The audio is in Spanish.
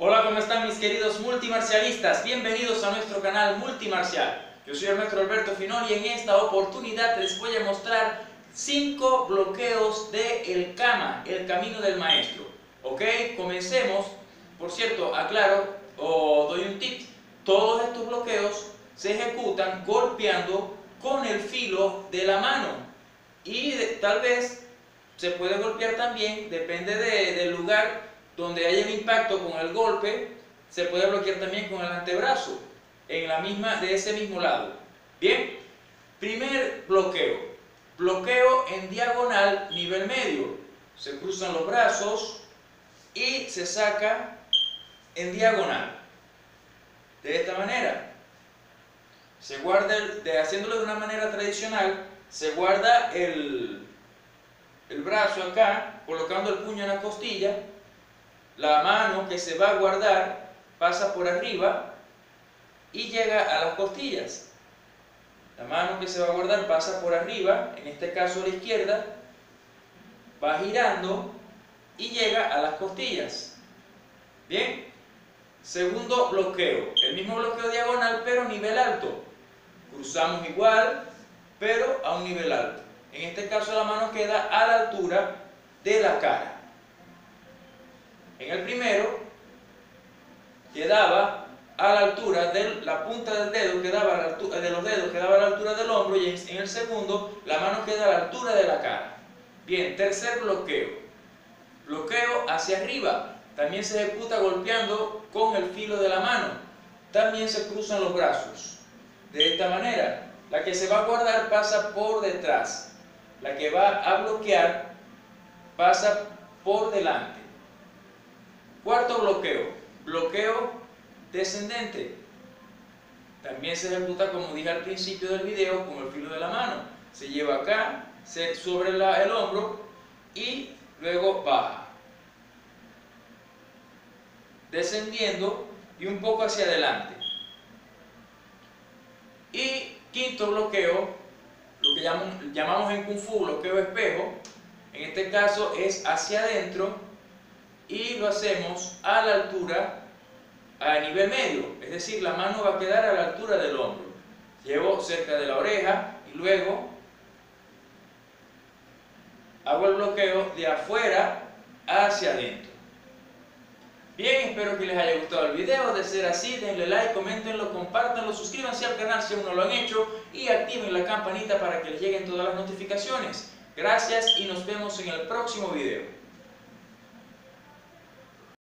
Hola, ¿cómo están mis queridos multimarcialistas? Bienvenidos a nuestro canal Multimarcial. Yo soy el maestro Alberto Finón y en esta oportunidad les voy a mostrar 5 bloqueos de el Kama, el camino del maestro. ¿Ok? Comencemos. Por cierto, aclaro o doy un tip. Todos estos bloqueos se ejecutan golpeando con el filo de la mano. Y tal vez se puede golpear también, depende del lugar donde haya un impacto con el golpe, se puede bloquear también con el antebrazo, en la misma, de ese mismo lado. Bien, primer bloqueo, bloqueo en diagonal nivel medio. Se cruzan los brazos y se saca en diagonal. De esta manera. Se guarda, de, haciéndolo de una manera tradicional, se guarda el, el brazo acá, colocando el puño en la costilla, la mano que se va a guardar pasa por arriba y llega a las costillas. La mano que se va a guardar pasa por arriba, en este caso a la izquierda, va girando y llega a las costillas. Bien, segundo bloqueo, el mismo bloqueo diagonal pero nivel alto. Cruzamos igual, pero a un nivel alto. En este caso la mano queda a la altura de la cara. En el primero quedaba a la altura de la punta del dedo, quedaba de los dedos quedaba a la altura del hombro y en el segundo la mano queda a la altura de la cara. Bien, tercer bloqueo. Bloqueo hacia arriba. También se ejecuta golpeando con el filo de la mano. También se cruzan los brazos. De esta manera, la que se va a guardar pasa por detrás. La que va a bloquear pasa por delante. Cuarto bloqueo, bloqueo descendente. También se ejecuta, como dije al principio del video, con el filo de la mano. Se lleva acá, se, sobre el hombro y luego baja. Descendiendo y un poco hacia adelante. Y quinto bloqueo, lo que llamamos, llamamos en Kung Fu bloqueo espejo, en este caso es hacia adentro y lo hacemos a la altura, a nivel medio, es decir, la mano va a quedar a la altura del hombro. Llevo cerca de la oreja y luego hago el bloqueo de afuera hacia adentro. Bien, espero que les haya gustado el video. De ser así, denle like, comentenlo, compártanlo, suscríbanse al canal si aún no lo han hecho y activen la campanita para que les lleguen todas las notificaciones. Gracias y nos vemos en el próximo video.